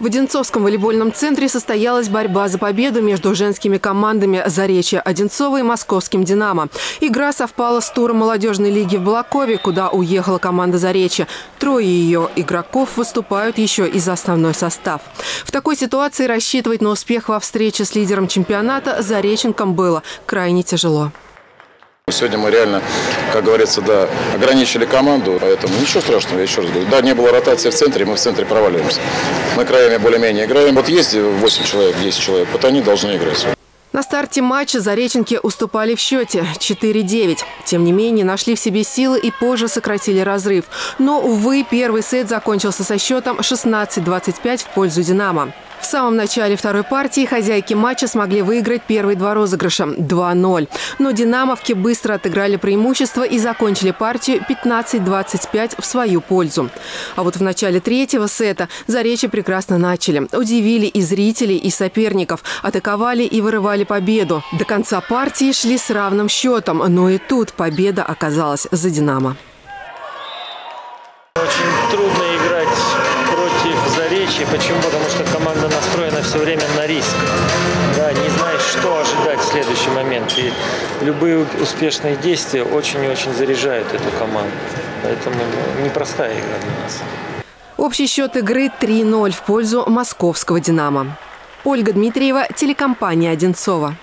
В Одинцовском волейбольном центре состоялась борьба за победу между женскими командами «Заречья Одинцова» и московским «Динамо». Игра совпала с туром молодежной лиги в Балакове, куда уехала команда «Заречья». Трое ее игроков выступают еще и за основной состав. В такой ситуации рассчитывать на успех во встрече с лидером чемпионата Зареченком было крайне тяжело. Сегодня мы реально, как говорится, да, ограничили команду, поэтому ничего страшного, я еще раз говорю. Да, не было ротации в центре, мы в центре проваливаемся. Мы краями более-менее играем. Вот есть 8 человек, 10 человек, вот они должны играть. На старте матча Зареченки уступали в счете 4-9. Тем не менее, нашли в себе силы и позже сократили разрыв. Но, увы, первый сет закончился со счетом 16-25 в пользу «Динамо». В самом начале второй партии хозяйки матча смогли выиграть первые два розыгрыша – 2-0. Но «Динамовки» быстро отыграли преимущество и закончили партию 15-25 в свою пользу. А вот в начале третьего сета Заречье прекрасно начали. Удивили и зрителей, и соперников. Атаковали и вырывали победу. До конца партии шли с равным счетом. Но и тут победа оказалась за «Динамо». Очень трудно Заречья. Почему? Потому что команда настроена все время на риск. Да, не знаешь, что ожидать в следующий момент. И любые успешные действия очень и очень заряжают эту команду. Поэтому непростая игра для нас. Общий счет игры 3-0 в пользу московского «Динамо». Ольга Дмитриева, телекомпания «Одинцова».